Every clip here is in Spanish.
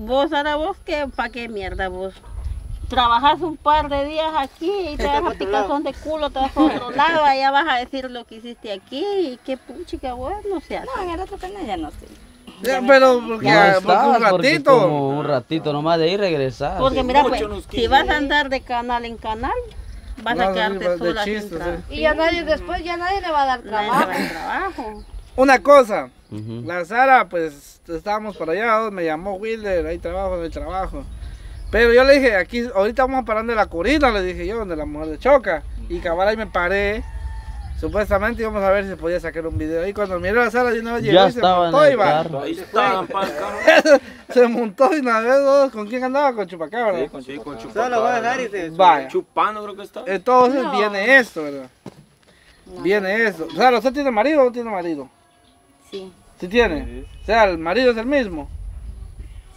Vos, ahora vos, ¿qué, ¿para qué mierda vos? Trabajas un par de días aquí y te das a picazón de culo, te vas a otro lado, allá vas a decir lo que hiciste aquí y qué puchica vos, no se hace. No, en el otro canal ya no sé. Ya, pero porque, No porque un porque ratito. como un ratito nomás de ir regresar. Porque mira, pues, si vas a andar de canal en canal, vas No, a quedarte de sola chistes, sin trabajo. Y ya nadie después, ya nadie le va a dar trabajo. Una cosa, La Sara, pues estábamos para allá, me llamó Wilder, hay trabajo, no hay trabajo. Pero yo le dije, aquí, ahorita vamos a parar de la corina, le dije yo, donde la mujer de Choca. Y cabal ahí me paré. Supuestamente íbamos a ver si podía sacar un video. Y cuando miré a la Sara, de una vez llegó Ya y se estaba en montó y el va. carro. Ahí pa, el carro. Se montó y una vez dos, ¿con quién andaba? Con Chupacabra. Sí, con, sí, con Solo lo voy a dejar y se... Vaya. Chupando creo que está. Entonces viene esto, ¿verdad? Viene esto. O sea, ¿usted tiene marido o no tiene marido? Sí, ¿Sí tiene? O sea, el marido es el mismo.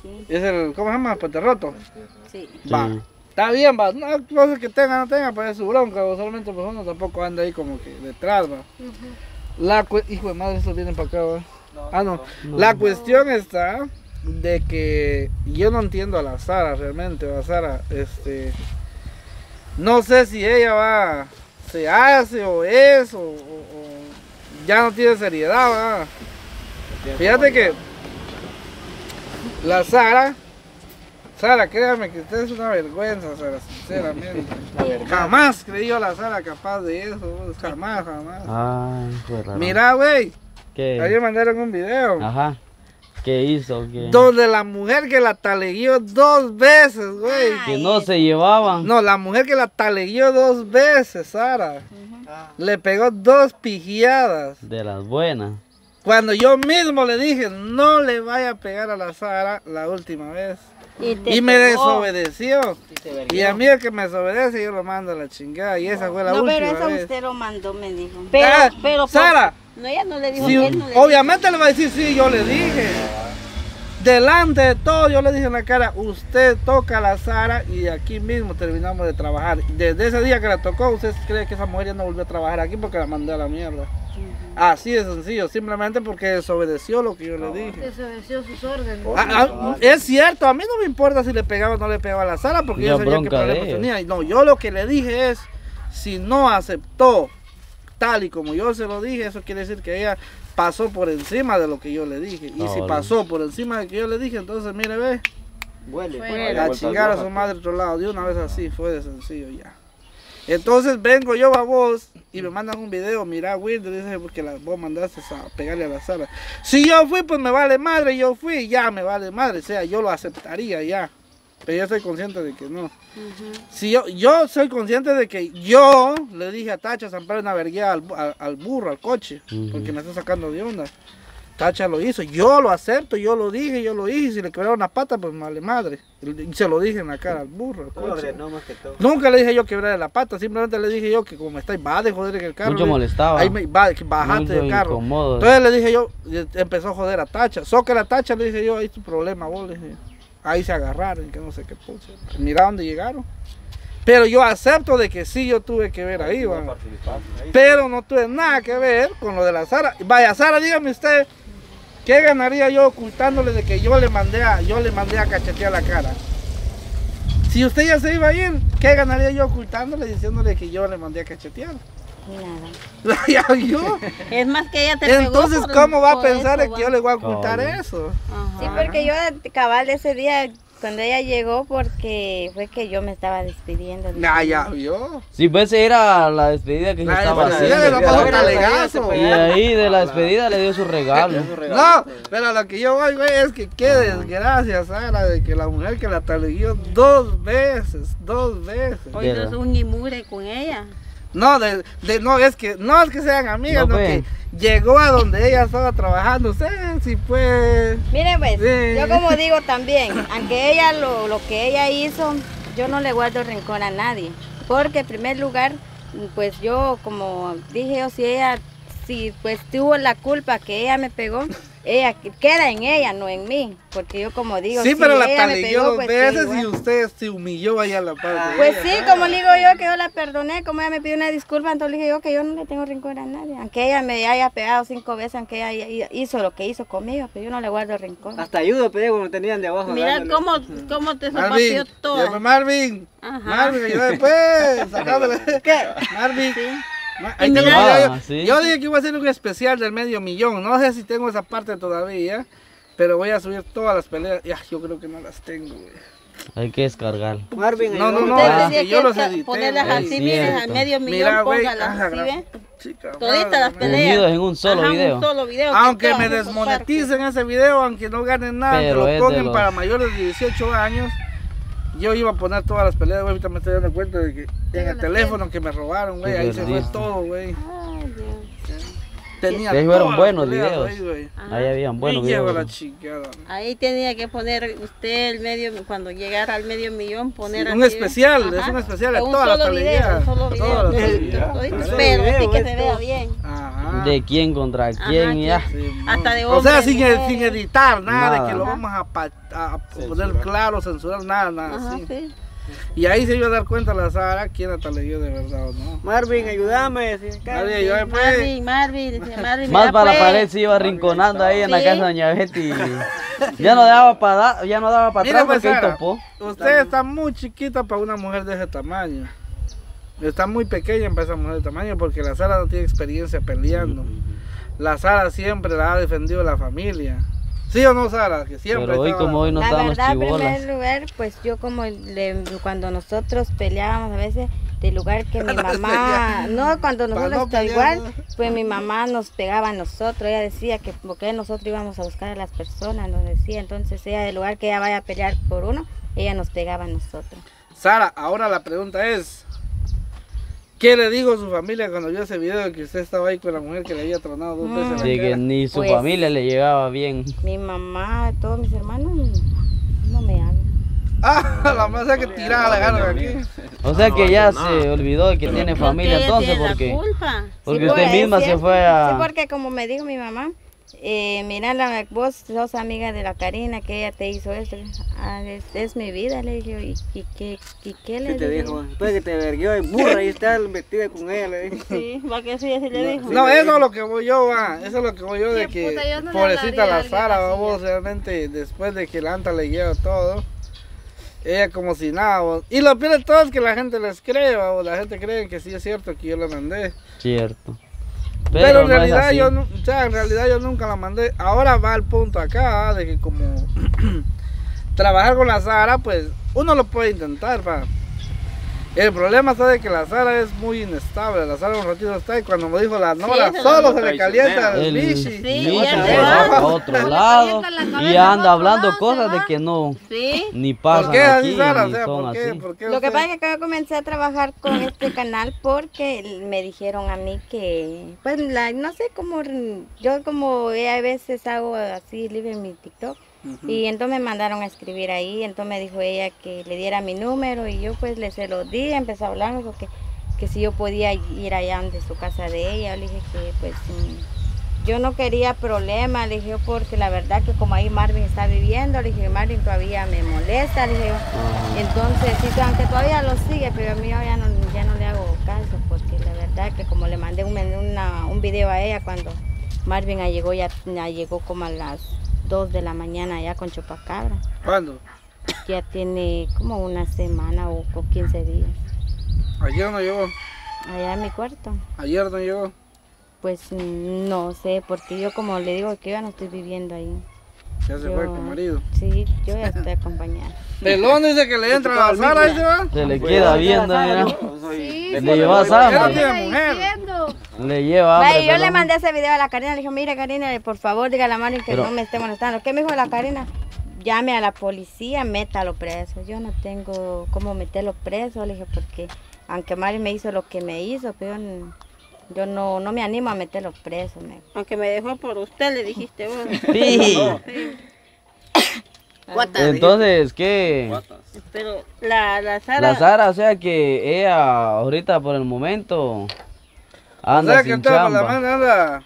sí, Es el, ¿cómo se llama? Puerterroto. sí. Va. Sí. Está bien, va. No, no sé que tenga, no tenga, pues es su bronca. O solamente pues uno tampoco anda ahí como que detrás, va. La cu- Hijo de madre, estos vienen para acá, va. ah, no. La cuestión está de que yo no entiendo a la Sara realmente, va. Sara, este. No sé si ella va. Se hace o es o, o- o ya no tiene seriedad, va. Fíjate que la Sara, Sara, créame que usted es una vergüenza, Sara, sinceramente. Jamás creí yo a la Sara capaz de eso, jamás, jamás. Ay, fue raro. Mira, güey, ayer mandaron un video Ajá. ¿Qué hizo? ¿Qué? donde la mujer que la taleguió dos veces, güey. Que no se llevaban. No, la mujer que la taleguió dos veces, Sara, le pegó dos pijiadas. De las buenas. Cuando yo mismo le dije, no le vaya a pegar a la Sara la última vez. Y, me pegó. desobedeció. Y a mí el que me desobedece yo lo mando a la chingada. Y esa fue la No, última pero eso vez. usted lo mandó, me dijo. Pero, Ah, pero, Sara, No, ella no le dijo si- él no le obviamente le va a decir, sí, yo le dije. Delante de todo, yo le dije en la cara, usted toca a la Sara y aquí mismo terminamos de trabajar. Desde ese día que la tocó, usted cree que esa mujer ya no volvió a trabajar aquí porque la mandé a la mierda. Así de sencillo, simplemente porque desobedeció lo que yo le dije. Desobedeció sus órdenes. Ah, ah, es cierto, a mí no me importa si le pegaba o no le pegaba a la Sara porque yo sabía problemas ellos. tenía. No, yo lo que le dije es, si no aceptó tal y como yo se lo dije, eso quiere decir que ella pasó por encima de lo que yo le dije. Y si pasó por encima de lo que yo le dije, entonces mire, ve, Huele. Fue. a chingar a su madre otro lado. De una vez así, fue de sencillo ya. Entonces vengo yo a vos y me mandan un video, mira Will, dice porque la, vos mandaste a pegarle a la sala. Si yo fui, pues me vale madre, yo fui, ya me vale madre, o sea, yo lo aceptaría ya. Pero yo estoy consciente de que no. Si yo, yo soy consciente de que yo le dije a Tacha zampar una verguía al, al, al burro, al coche, porque me está sacando de onda. Tacha lo hizo, yo lo acepto, yo lo dije, yo lo hice, si le quebraron una pata, pues vale madre. Y se lo dije en la cara al burro, coche. no más que todo. Nunca le dije yo quebrarle la pata, simplemente le dije yo que como me está va de joder en el carro. Mucho le- molestaba. Ahí me va, bajate del carro. Entonces le dije yo, empezó a joder a Tacha. Soca la Tacha, le dije yo, ahí es tu problema, vos, le dije. Ahí se agarraron, que no sé qué pucha. Mira dónde llegaron. Pero yo acepto de que sí yo tuve que ver ahí, va. Pero no tuve nada que ver con lo de la Sara. Vaya, Sara, dígame usted, ¿qué ganaría yo ocultándole de que yo le mandé a, yo le mandé a cachetear la cara? Si usted ya se iba a ir, ¿qué ganaría yo ocultándole diciéndole que yo le mandé a cachetear? Nada. ya yo. Es más que ella te pegó Entonces, por- ¿cómo va a pensar eso, que yo le voy a ocultar Cabal. eso? Ajá. Sí, porque yo cabal ese día, cuando ella llegó, porque fue que yo me estaba despidiendo. de Ya, ella. ya vio. Sí, pues era la despedida que La estaba despedida haciendo. de la talegazo. Y ahí de la despedida le dio su regalo. No, pero lo que yo voy, güey, es que qué desgracia, Sara, de que la mujer que la taleguió dos veces, dos veces. Hoy no es un imure con ella. No, de, de, no, es que, no es que sean amigas, No, no, pues. que llegó a donde ella estaba trabajando, sé si fue... Mire, pues, Sí. yo como digo también, aunque ella lo, lo que ella hizo, yo no le guardo rencor a nadie. Porque en primer lugar, pues yo, como dije yo, si ella, si pues tuvo la culpa que ella me pegó, ella que- queda en ella, no en mí, porque yo como digo, Sí, si pero la ella me taleguió pegó, dos pues, sí, veces y usted se humilló ahí a la parte. de Pues ella. sí, como le digo yo que yo la perdoné, como ella me pidió una disculpa, entonces le dije yo que yo no le tengo rencor a nadie. Aunque ella me haya pegado cinco veces, aunque ella hizo lo que hizo conmigo, pero yo no le guardo rencor. Hasta ayuda pedí cuando tenían de abajo. Mira dándole. cómo, cómo te Marvin, zapateó ya, toda. Marvin, Ajá. Marvin, después, sacándole. ¿Qué? Marvin. Ma- ahí tengo- yo, Ah, sí. yo dije que iba a hacer un especial del medio millón. No sé si tengo esa parte todavía, pero voy a subir todas las peleas. Ya, yo creo que no las tengo, güey. Hay que descargar. Marvin, No, no, no, ah, decía que yo los edité, ponerlas así, miren, al medio millón, Mira, güey, póngalas así, Toditas las peleas. Unidos en un solo Ajá, video. un solo video. que Aunque me desmoneticen ese video, aunque no ganen nada, Pero que lo pongan los- para mayores de 18 años, yo iba a poner todas las peleas, güey. Ahorita me estoy dando cuenta de que en el teléfono que me robaron, güey, ahí se fue todo, güey. Tenía Sí, fueron buenos videos. ahí. Ahí habían buenos videos. la. Ahí tenía que poner usted el medio, cuando llegara al medio millón, poner Sí, un especial, ajá, es un especial de un todas las solo video, televidas. un solo video, pero así que se vea bien. Ajá. De quién contra quién, Ajá, ya. Sí, hasta de O sea, sin, mujeres. sin editar, nada, de Nada. que lo vamos a, a poner claro, censurar, nada, nada Ajá, así. sí. Y ahí se iba a dar cuenta la Sara quién ataleguió de verdad o no. Marvin, ayúdame. pues. Marvin, Marvin, dice Marvin, Más para la pared se iba arrinconando ahí en la casa de Doña Betty. Ya no daba para ya no daba para atrás pues, porque ahí Sara, topó. Usted está muy chiquita para una mujer de ese tamaño. Está muy pequeña para esa mujer de tamaño porque la Sara no tiene experiencia peleando. La Sara siempre la ha defendido la familia. ¿Sí o no, Sara? Que siempre Pero hoy estaba- como hoy no la verdad, en chibolas. primer lugar, pues yo como le- cuando nosotros peleábamos a veces, del lugar que mi mamá, no, cuando nosotros no igual, pues mi mamá nos pegaba a nosotros, ella decía que porque nosotros íbamos a buscar a las personas, nos decía, entonces ella del lugar que ella vaya a pelear por uno, ella nos pegaba a nosotros. Sara, ahora la pregunta es, ¿qué le dijo su familia cuando vio ese video de que usted estaba ahí con la mujer que le había tronado dos veces la De que ni su Pues- familia le llegaba bien. Mi mamá, todos mis hermanos no me hablan. Ah, la más que tiraba la gana de aquí. O sea que ya se olvidó de que tiene familia entonces porque culpa. porque Sí, usted pues, misma se fue Sí, a porque como me dijo mi mamá, eh, mira, la, vos sos amiga de la Karina, que ella te hizo esto. Ah, es, es mi vida, le dije. ¿Y, y, qué, y qué le ¿Qué te dije? dijo? Después que te verguió y burra y está metida con ella, le dije. Sí, va que sí, así le dijo. No, eso es lo que voy yo, va. Eso es lo que voy yo de que puta, yo no le pobrecita la Sara, así, vos realmente después de que la Anta le lleva todo, ella como si nada, vos. Y lo peor de todo es que la gente les cree, o la gente cree que sí es cierto que yo la mandé. cierto. Pero, Pero, en no realidad yo o sea, en realidad yo nunca la mandé. Ahora va el punto acá de que como trabajar con la Sara, pues uno lo puede intentar, va. El problema está de que la Sara es muy inestable. La Sara un ratito está y cuando me dijo la Nora, es solo se le calienta el El bichi. Sí, va a otro lado y anda hablando cosas de que no Sí. ni ¿Por pasan qué así, aquí Sara? O ni sea, son ¿por qué? así. ¿Por qué Lo que pasa es que yo comencé a trabajar con este canal porque me dijeron a mí que, pues, la, no sé cómo, yo como a veces hago así libre en mi TikTok. Y entonces me mandaron a escribir ahí, entonces me dijo ella que le diera mi número y yo pues le se lo di, empecé a hablar, me dijo que, que si yo podía ir allá de su casa de ella, le dije que pues mm, yo no quería problema, le dije porque la verdad que como ahí Marvin está viviendo, le dije Marvin todavía me molesta, le dije entonces sí, aunque todavía lo sigue, pero a mí ya no, ya no le hago caso, porque la verdad que como le mandé un, una- un video a ella cuando Marvin llegó, ya, ya llegó como a las 2 de la mañana allá con Chupacabra. ¿Cuándo? Ya tiene como una semana o, o 15 días. Ayer no llegó. Allá en mi cuarto. Ayer no llegó. Pues mm, no sé, porque yo como le digo que yo ya no estoy viviendo ahí. Ya se Yo- fue con marido. Sí, yo ya estoy acompañada. Pelón dice que le entra a la ahí se va. Se le queda viendo, mira. Soy- Le lleva mujer. le lleva hambre. yo le mandé ese video a la Karina, le dijo, mire Karina, por favor dígale a Mario que Pero- no me esté molestando. ¿Qué me dijo la Karina? Llame a la policía, métalo preso. Yo no tengo cómo meterlo preso, le dije, porque aunque Mario me hizo lo que me hizo, pero yo, no, no me animo a meterlo preso. me- Aunque me dejó por usted, le dijiste vos. Sí. Guata. Entonces, ¿qué? Pero la, la Sara. La Sara, o sea que ella ahorita por el momento O anda sea que sin entonces por la chamba. mano anda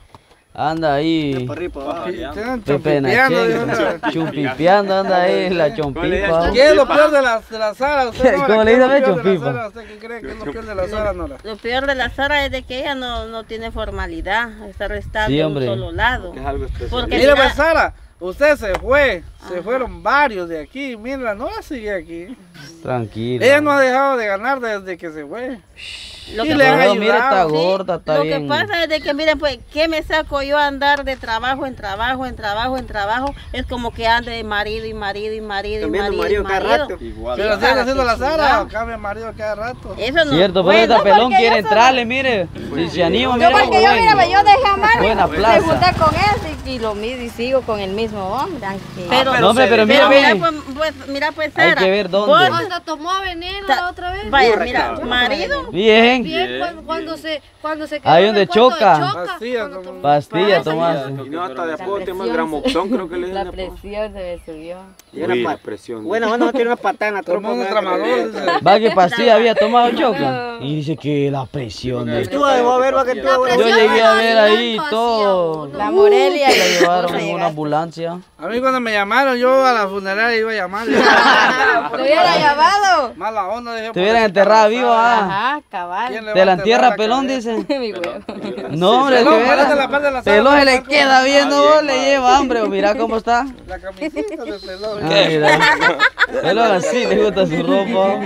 Anda ahí. Chumpipeando anda ahí la chompipa. ¿Qué es lo peor de la, de la Sara? ¿Usted, Nora? ¿Cómo le ¿Qué es dice lo Becho, peor de la Pipa? Sara? ¿Usted qué cree que es lo peor de la Sara, Nora? Lo peor de la Sara es de que ella no, no tiene formalidad, está restada Sí, de un solo lado. Es algo especial. Porque mira- pues Sara, usted se fue, se fueron varios de aquí, mira, la Nora sigue aquí. Tranquilo. Ella no ha dejado de ganar desde que se fue. Lo que pasa- No, mira, está gorda, está lo bien. que pasa es de que, miren, pues, ¿qué me saco yo a andar de trabajo en trabajo, en trabajo, en trabajo? Es como que ande de marido y marido y marido y Cambiando marido, y marido cada marido. rato. Igual. Pero sigue haciendo la Sara, cambia marido cada rato. Eso no. Cierto, bueno, esta pelón porque quiere entrarle, mire. Si se anima, Yo porque yo, mira, pues, yo dejé a Mario, Buena me junté con él y, lo mismo y sigo con el mismo hombre. aunque- Pero, No, hombre, pero pero mira, mira, ve. pues, pues, mira, pues, Hay Sara. que ver dónde. vos- Hasta tomó veneno Ta- la otra vez. Vaya, mira, marido. Bien. Bien, cuando, cuando se cuando se Ahí quedó donde en el cuarto de choca. choca, como- tomó- Pastilla Pasa, tomaste. Y no, hasta de a poco La tiene más presión. gramoxón, creo que le La después. presión se me subió. Y pa- la presión. Bueno, bueno, tiene una la Tomó un tramador. dice. Va que pastilla había tomado choca. Y dice que la presión. Y de- tú, a ver, va que tú, La a ver. Yo llegué a ver ahí todo. La Morelia La y llevaron ¿cómo en una llegaste? ambulancia. A mí cuando me llamaron, yo a la funeraria iba a llamar. ¿Lo hubiera llamado? Mala onda, dije. Te hubieran enterrado vivo, ah. Ajá, cabal. ¿Quién le va Te la entierra pelón, cabeza? dice. Mi huevo. No, hombre, Pelón, se le queda viendo, bien, vos, le lleva hambre. Mira cómo está. La camisita de pelón. Ah, mira. Pelón así le gusta su ropa.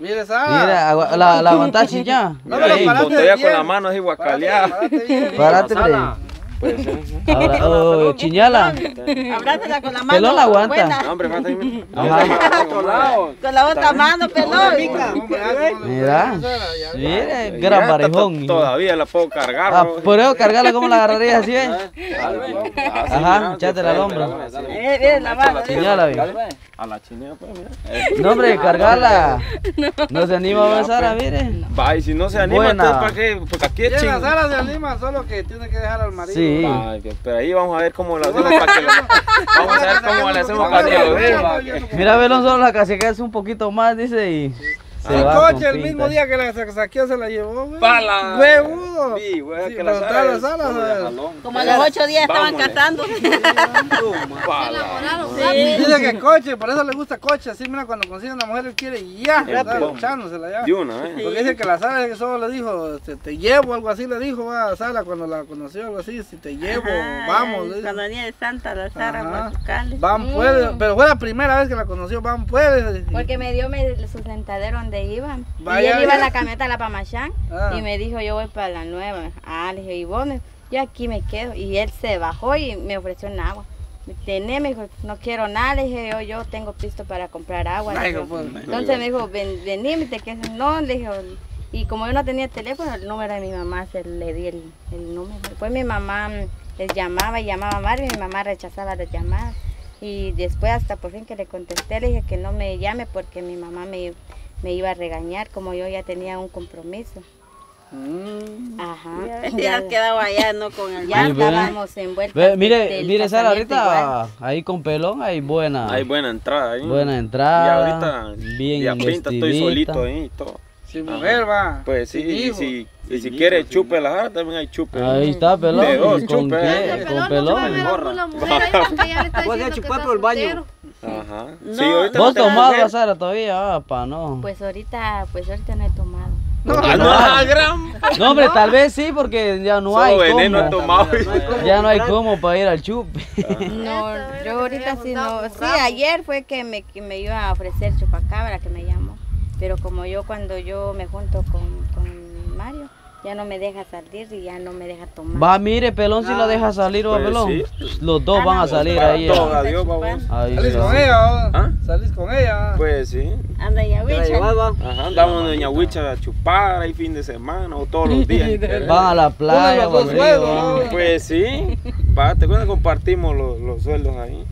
Mire, Sara. Mira, la, la aguantaste ya. No me lo paraste con la mano así guacaleada. Párate bien. Ahora, oh, chiñala. Abrázala con la mano. Pelón la aguanta. No, hombre, falta ahí, mira. Ajá. Con la otra mano, pelón. Ah, ¿cómo le Mira, mira, gran parejón. Todavía la puedo cargar. Ah, eso cargarla, ¿cómo la agarrarías así, eh? Así, Ajá, mira, echátela al hombro. así. Eh, mira la mano. Chiñala, ve. A la chinea, pues, mira. No, hombre, cargarla. No se anima a besar, ah, mire. Va, y si no se anima, Buena. entonces ¿para qué? Porque aquí es. Sara se anima, solo que tiene que dejar al marido. Sí. Ay, que- pero ahí vamos a ver cómo lo hacemos para que lo... Vamos a ver cómo le hacemos para que lo vea. Mira, Belón solo la que es un poquito más, dice, y se El va coche el pinta. mismo día que la sa- saqueó se la llevó, güey. ¡Pala! Huevudo. Sí, güey, que la como a los ocho días estaban. Se enamoraron Sí. Dice que coche, por eso le gusta coche. Así, mira, cuando consigue una mujer, él quiere ya. Echándosela ya. De una, ¿eh? Porque dice que la Sara que solo le dijo, te, te llevo, algo así le dijo va, a Sara cuando la conoció, algo así, si te llevo, Ajá, vamos. le. Cuando venía de Santa, la Sara. Van puede, pero fue la primera vez que la conoció, van puede. Porque me dio me- su sentadero donde iban. y él iba ya. la camioneta a la Pamachán Ah. y me dijo, yo voy para la nueva. Ah, le dije, ¿y vos? Me- Yo aquí me quedo. Y él se bajó y me ofreció un agua. Tené, me dijo, no quiero nada. Le dije, yo, yo tengo pisto para comprar agua. pues, Entonces me dijo, ven, vení, me te quedas. No, le dije, y como yo no tenía teléfono, el número de mi mamá, se le di el, el número. Después mi mamá les llamaba y llamaba a Mario y mi mamá rechazaba las llamadas. Y después hasta por fin que le contesté, le dije que no me llame porque mi mamá me, me iba a regañar como yo ya tenía un compromiso. Mm. Ajá. Ya, ya has quedado allá, no con el ya estábamos envueltos. Mire, mire, Sara, igual. ahorita ahí con pelón hay buena, Hay buena entrada ahí. buena Y entrada, ahorita, bien y a pinta estoy solito ahí y todo. Sin mujer va. Pues sí, y si, y si quiere chupe la jara, también hay chupe. Ahí está pelón, De dos, con chupe. con pelón ver pelón. ya Puede chupar por el baño. Ajá. No. Sí, ahorita ¿Vos no tomado. Sara, todavía? Ah, pa, no. Pues ahorita, pues ahorita no he tomado. Ah, no, ah, gran. No, hombre, tal vez sí, porque ya no Solo hay veneno he cómo. tomado. Ya no hay cómo para ir al chupe. No, yo ahorita sí no. Sí, ayer fue que me, que me iba a ofrecer chupacabra que me llamó. Pero como yo cuando yo me junto con, con Mario, ya no me deja salir y ya no me deja tomar. Va, mire, pelón si la deja salir, va, Pues pelón. sí. Los dos Ah, van a no, salir ahí. ah. adiós, vamos. Ahí Salís con ella, ¿va? ¿Ah? Salís con ella. ¿va? Pues sí. Anda ya, Te la bicha. llevaba. Ajá, andamos en Doña Huicha a chupar ahí fin de semana o todos los días. Van a la playa. ¿no? Pues sí. Va, te cuento compartimos los, los sueldos ahí.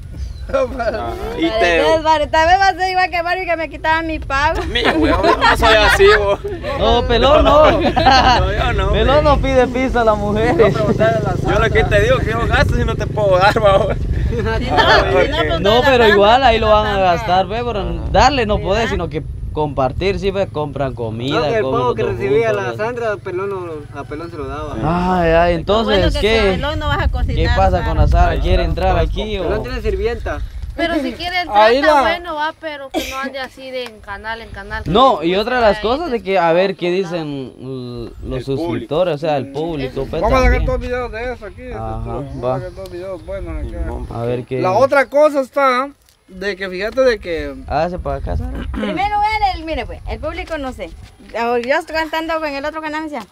Y te. Entonces, vale, tal vez va a ser igual que Mario que me quitaban mi pago. Mi huevo, no soy así, vos. No, pelón no. No, yo no. Pelón no pide piso a las mujeres. Yo lo que te digo que yo gasto si no te puedo dar, vamos. Si no, Ah, pues, No, pero igual ahí lo van a gastar, ve, pero darle no podés, sino que compartir, sí, pues compran comida. No, que el pavo que recibía juntos, la. Sandra, a Pelón, no- a Pelón se lo daba. Ay, ay, entonces, bueno que ¿qué? Cabelón no vas a cocinar. ¿Qué pasa con la Sara? ¿Quiere entrar aquí Pelón o...? tiene sirvienta. Pero si quiere entrar, Ahí está la- bueno, va, pero que no ande así de en canal en canal. No, y otra de las cosas de que a ver qué dicen los El público. suscriptores, o sea, el público. pues, Vamos a sacar todos videos de eso aquí. Ajá, Vamos va. a sacar todos videos buenos aquí. A ver qué... La otra cosa está de que fíjate de que Hágase para acá, Sara. En primer lugar, el, mire pues, el público no sé. Ahora, Yo estoy cantando con el otro canal, me decía,